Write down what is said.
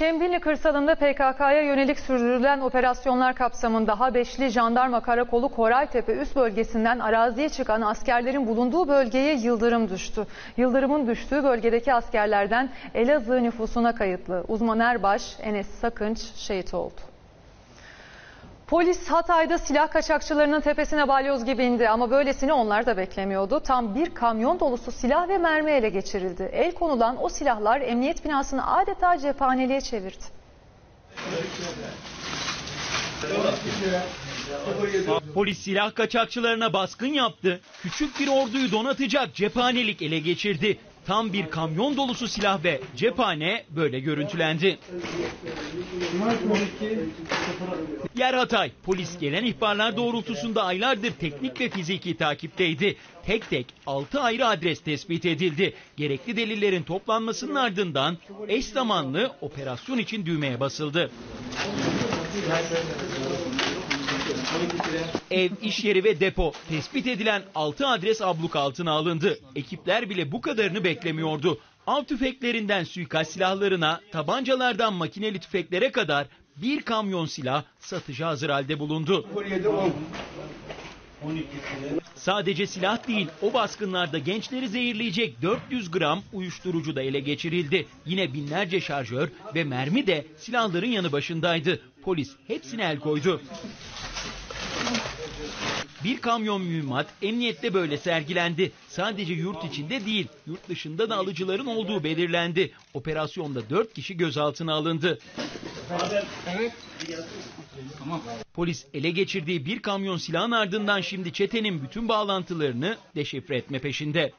Şemdinli kırsalında PKK'ya yönelik sürdürülen operasyonlar kapsamında Habeşli Jandarma Karakolu Koraytepe üst bölgesinden araziye çıkan askerlerin bulunduğu bölgeye yıldırım düştü. Yıldırımın düştüğü bölgedeki askerlerden Elazığ nüfusuna kayıtlı uzman erbaş Enes Sakınç şehit oldu. Polis Hatay'da silah kaçakçılarının tepesine balyoz gibi indi ama böylesini onlar da beklemiyordu. Tam bir kamyon dolusu silah ve mermi ele geçirildi. El konulan o silahlar emniyet binasını adeta cephaneliğe çevirdi. Polis silah kaçakçılarına baskın yaptı. Küçük bir orduyu donatacak cephanelik ele geçirdi. Tam bir kamyon dolusu silah ve cephane böyle görüntülendi. Yer Hatay. Polis gelen ihbarlar doğrultusunda aylardır teknik ve fiziki takipteydi. Tek tek 6 ayrı adres tespit edildi. Gerekli delillerin toplanmasının ardından eş zamanlı operasyon için düğmeye basıldı. Ev, iş yeri ve depo tespit edilen 6 adres abluk altına alındı. Ekipler bile bu kadarını beklemiyordu. Av tüfeklerinden suikast silahlarına, tabancalardan makineli tüfeklere kadar bir kamyon silah satışa hazır halde bulundu. Sadece silah değil, o baskınlarda gençleri zehirleyecek 400 gram uyuşturucu da ele geçirildi. Yine binlerce şarjör ve mermi de silahların yanı başındaydı. Polis hepsine el koydu. Bir kamyon mühimmat emniyette böyle sergilendi. Sadece yurt içinde değil, yurt dışında da alıcıların olduğu belirlendi. Operasyonda 4 kişi gözaltına alındı. Polis ele geçirdiği bir kamyon silahın ardından şimdi çetenin bütün bağlantılarını deşifre etme peşinde.